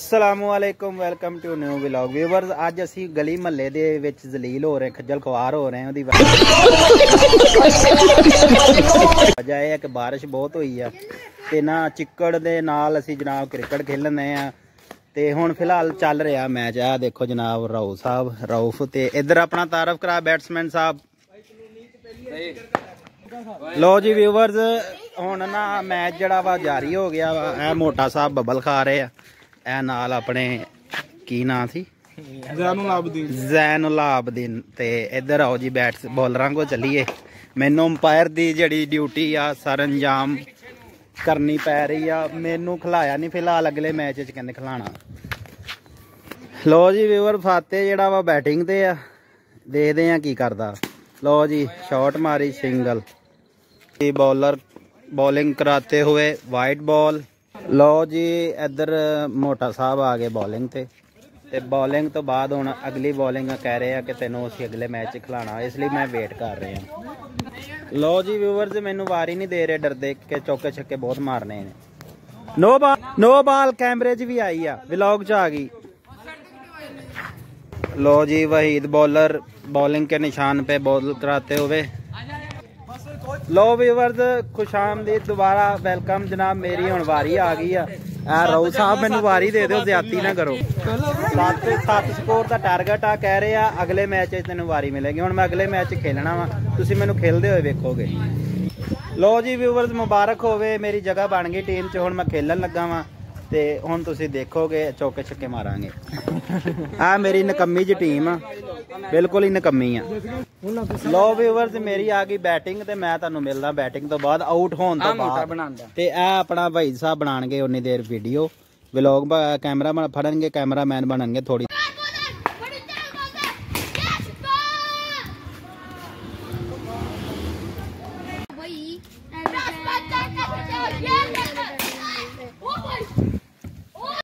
ਅਸਲਾਮੁਅਲੈਕੁਮ welcome to new vlog viewers. ਅੱਜ ਅਸੀਂ ਗਲੀ ਮਹੱਲੇ ਦੇ ਵਿੱਚ ਜ਼ਲੀਲ ਹੋ ਰਹੇ, ਖੱਜਲ ਖਵਾਰ ਹੋ ਰਹੇ ਹਾਂ, ਉਹਦੀ ਵਜ੍ਹਾ ਇਹ ਹੈ ਕਿ ਬਾਰਿਸ਼ ਬਹੁਤ ਹੋਈ ਆ ਤੇ ਨਾ ਚਿੱਕੜ ਦੇ ਨਾਲ ਅਸੀਂ ਜਨਾਬ ਕ੍ਰਿਕਟ ਖੇਲਣੇ ਆ ਤੇ ਹੁਣ ਫਿਲਹਾਲ ਚੱਲ ਰਿਹਾ ਮੈਚ। ਆ ਦੇਖੋ ਜਨਾਬ ਰਾਉ ਸਾਹਿਬ, ਰਊਫ ਤੇ ਇੱਧਰ ਆਪਣਾ ਤਾਰਫ ਕਰਾ, ਬੈਟਸਮੈਨ ਸਾਹਿਬ। ਲੋ ਜੀ ਵੀਵਰਸ, ਹੁਣ ਨਾ ਮੈਚ ਜਿਹੜਾ ਵਾ ਜਾਰੀ ਹੋ ਗਿਆ ਵਾ, ਇਹ ਮੋਟਾ ਸਾਹਿਬ ਬੱਬਲ ਖਾ ਰਹੇ ਆ। ਇਹ ਨਾਲ ਆਪਣੇ ਕੀ ਨਾਂ ਸੀ? ਜ਼ੈਨੁਲ ਆਬਦੀਨ ਜ਼ੈਨੁਲ ਆਬਦੀਨ ਤੇ ਇੱਧਰ ਆਓ ਜੀ ਬੈਟਸ ਬੋਲਰਾਂ ਕੋ ਚੱਲੀਏ। ਮੈਨੂੰ ਅੰਪਾਇਰ ਦੀ ਜਿਹੜੀ ਡਿਊਟੀ ਆ ਸਰ ਅੰਜਾਮ ਕਰਨੀ ਪੈ ਰਹੀ ਆ। ਮੈਨੂੰ ਖਿਲਾਇਆ ਨਹੀਂ ਫਿਲਹਾਲ ਅਗਲੇ ਮੈਚ 'ਚ ਕਹਿੰਦੇ ਖਿਲਾਣਾ। ਲੋ ਜੀ ਵੀਵਰ ਫਾਤੇ ਜਿਹੜਾ ਵਾ ਬੈਟਿੰਗ ਤੇ ਆ। ਦੇਖਦੇ ਆ ਕੀ ਕਰਦਾ। ਲੋ ਜੀ ਸ਼ਾਟ ਮਾਰੀ ਸਿੰਗਲ ਇਹ ਬੌਲਰ ਬੋਲਿੰਗ ਕਰਾਤੇ ਹੋਏ ਵਾਈਟ ਬਾਲ ਲੋ ਜੀ ਇੱਧਰ ਮੋਟਾ ਸਾਹਿਬ ਆ ਗਏ ਬੋਲਿੰਗ ਤੇ ਤੇ ਬੋਲਿੰਗ ਤੋਂ ਬਾਅਦ ਹੁਣ ਅਗਲੀ ਬੋਲਿੰਗ ਕਹਿ ਰਹੇ ਆ ਕਿ ਤੈਨੂੰ ਅਸੀਂ ਅਗਲੇ ਮੈਚ 'ਚ ਖਿਲਾਣਾ ਇਸ ਲਈ ਮੈਂ ਵੇਟ ਕਰ ਰਿਹਾ ਲੋ ਜੀ ਵਿਊਅਰਸ ਮੈਨੂੰ ਵਾਰੀ ਨਹੀਂ ਦੇ ਰਹੇ ਡਰਦੇ ਕਿ ਚੌਕੇ ਛੱਕੇ ਬਹੁਤ ਮਾਰਨੇ ਨੇ ਨੋ ਬਾਲ ਨੋ ਬਾਲ ਕੈਮਰੇ 'ਚ ਵੀ ਆਈ ਆ ਵਲੌਗ 'ਚ ਆ ਗਈ लो जी वहीद बॉलर बॉलिंग के निशान पे बॉल कराते हुए लो ਵੀਵਰਸ ਖੁਸ਼ਾਮਦੀਦ ਦੁਬਾਰਾ ਵੈਲਕਮ ਜਨਾਬ, ਮੇਰੀ ਹੁਣ ਵਾਰੀ ਆ ਗਈ ਆ। ਆ ਰਾਉ ਸਾਹਿਬ, ਮੈਨੂੰ ਵਾਰੀ ਦੇ ਦਿਓ ਜ਼ਿਆਤੀ ਨਾ ਕਰੋ। 7 7 ਸਕੋਰ ਦਾ ਟਾਰਗੇਟ ਆ, ਕਹਿ ਰਹੇ ਆ, ਅਗਲੇ ਮੈਚ 'ਚ ਤੈਨੂੰ ਵਾਰੀ ਮਿਲੇਗੀ। ਹੁਣ ਮੈਂ ਅਗਲੇ ਮੈਚ ਖੇਲਣਾ ਵਾ, ਤੁਸੀਂ ਮੈਨੂੰ ਖੇਲਦੇ ਹੋਏ ਵੇਖੋਗੇ। ਲੋ ਜੀ ਵੀਵਰਸ ਮੁਬਾਰਕ ਹੋਵੇ, ਮੇਰੀ ਜਗ੍ਹਾ ਬਣ ਗਈ ਟੀਮ 'ਚ, ਹੁਣ ਮੈਂ ਖੇਲਣ ਲੱਗਾ ਵਾਂ, ਤੇ ਹੁਣ ਤੁਸੀਂ ਦੇਖੋਗੇ ਚੌਕੇ ਛੱਕੇ ਮਾਰਾਂਗੇ। ਆ ਮੇਰੀ ਨਕੰਮੀ ਜੀ ਟੀਮ ਆ। ਬਿਲਕੁਲ ਹੀ ਨਕੰਮੀ ਆ। ਲੋ ਵੀਵਰਸ ਮੇਰੀ ਆ ਗਈ ਬੈਟਿੰਗ ਤੇ ਮੈਂ ਤੁਹਾਨੂੰ ਮਿਲਦਾ ਬੈਟਿੰਗ ਤੋਂ ਬਾਅਦ ਆਊਟ ਹੋਣ ਤੋਂ ਬਾਅਦ। ਤੇ ਇਹ ਆਪਣਾ ਭਾਈ ਸਾਹਿਬ ਬਣਾਣਗੇ ਉਨੀ ਦੇਰ ਵੀਡੀਓ ਵਲੌਗ ਕੈਮਰਾ ਫੜਨਗੇ ਕੈਮਰਾਮੈਨ ਬਣਨਗੇ ਥੋੜੀ